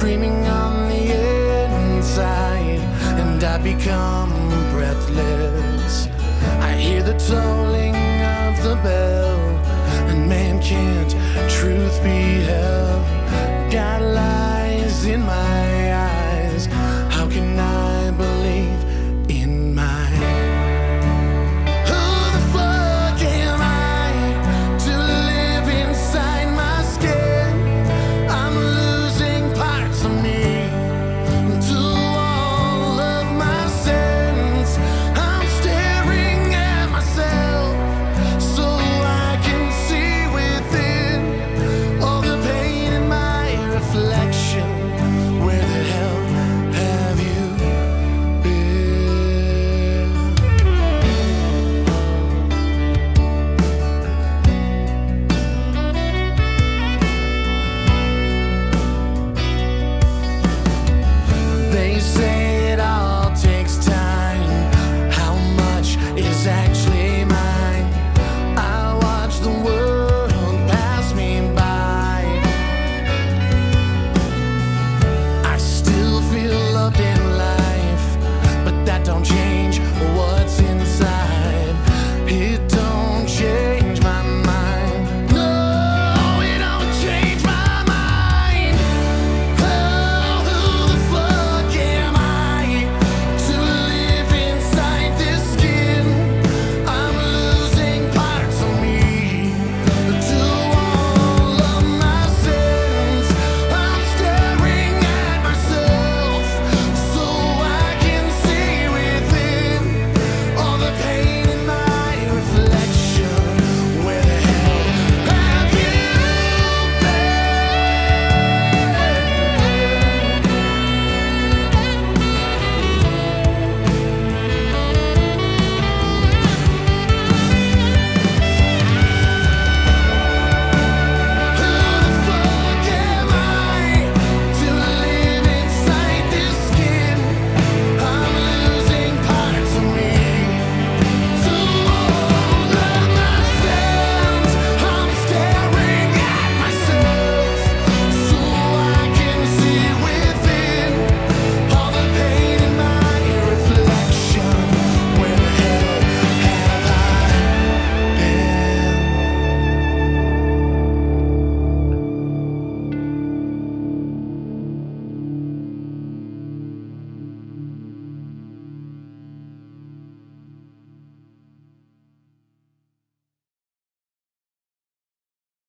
screaming on the inside, and I become breathless. I hear the tolling of the bell, and man can't truth be held. God lies in my eyes. you say